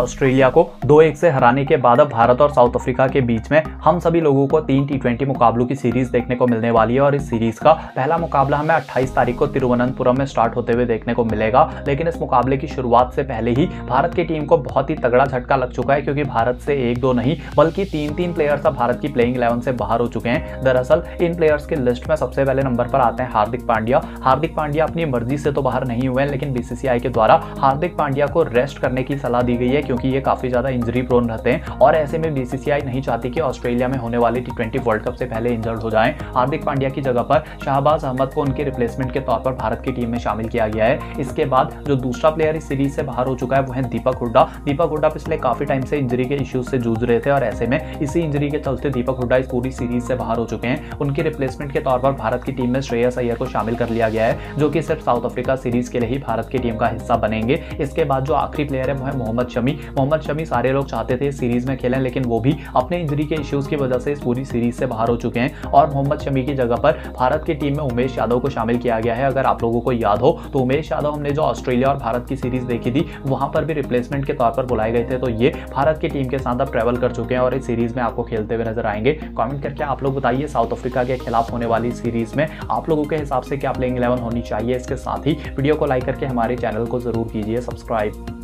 Australia को दो एक से हराने के बाद अब भारत और साउथ अफ्रीका के बीच में हम सभी लोगों को तीन टी मुकाबलों की सीरीज़ देखने को मिलने वाली है और इस सीरीज़ का पहला मुकाबला हमें 28 तारीख को तिरुवनंतपुरम में स्टार्ट होते हुए देखने को मिलेगा। लेकिन इस मुकाबले की शुरुआत से पहले ही भारत की टीम को बहुत ही तगड़ा झटका लग चुका है, क्योंकि भारत से एक दो नहीं, बल्कि तीन तीन प्लेयर्स अब भारत की प्लेइंग इलेवन से बाहर हो चुके हैं। दरअसल, इन प्लेयर्स के लिस्ट में सबसे पहले नंबर पर आते हैं हार्दिक पांड्या। हार्दिक पांड्या अपनी मर्ज़ी से तो बाहर नहीं हुए हैं, लेकिन बीसीसीआई के द्वारा हार्दिक पांड्या को रेस्ट करने की सलाह दी गई है क्योंकि ये काफ़ी ज़्यादा इंजरी प्रोन रहते हैं। और ऐसे में बीसीसीआई नहीं चाहती कि ऑस्ट्रेलिया में होने वाली टी वर्ल्ड कप से पहले इंजर्ड हो जाएँ। हार्दिक पांड्या की जगह पर शाहबाज अहमद को उनके रिप्लेसमेंट के तौर पर भारत की टीम में शामिल किया गया है। इसके बाद जो दूसरा प्लेयर इस सीरीज़ से बाहर हो चुका है, वो है दीपक हुड्डा। दीपक हुड्डा पिछले काफ़ी टाइम से इंजरी के इश्यूज़ से जूझ रहे थे और ऐसे में इसी इंजरी के चलते दीपक हुड्डा इस पूरी सीरीज़ से बाहर हो चुके हैं। उनके रिप्लेसमेंट के तौर पर भारत की टीम में श्रेयस अय्यर को शामिल कर लिया गया है, जो कि सिर्फ़ साउथ अफ्रीका सीरीज़ के लिए ही भारत की टीम का हिस्सा बनेंगे। इसके बाद जो आखिरी प्लेयर है, वो है मोहम्मद शमी। मोहम्मद शमी सारे लोग चाहते थे सीरीज़ में खेलें, लेकिन वो भी अपने इंजरी के इश्यूज़ की वजह से इस पूरी सीरीज़ से बाहर हो चुके हैं। और मोहम्मद शमी की जगह पर भारत की टीम में उमेश यादव को शामिल किया गया है। अगर आप लोगों को याद हो तो उमेश यादव हमने जो ऑस्ट्रेलिया और भारत की सीरीज़ देखी थी, वहाँ पर भी रिप्लेसमेंट के तौर पर बुलाए गए थे। तो ये भारत की टीम के साथ अब ट्रेवल कर चुके हैं और इस सीरीज़ में आपको खेलते हुए नज़र आएँगे। कमेंट करके आप लोग बताइए साउथ अफ्रीका के खिलाफ होने वाली सीरीज़ में आप लोगों के हिसाब से क्या प्लेइंग इलेवन होनी चाहिए। इसके साथ ही वीडियो को लाइक करके हमारे चैनल को ज़रूर कीजिए सब्सक्राइब